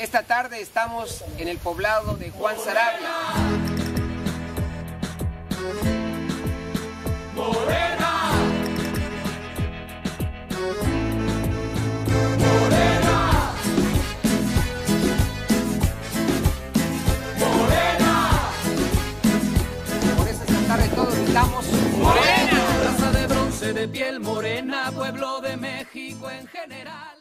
Esta tarde estamos en el poblado de Juan Sarabia. Morena. Morena. Morena. Por eso esta tarde todos estamos Morena. Raza de bronce de piel morena, pueblo de México en general.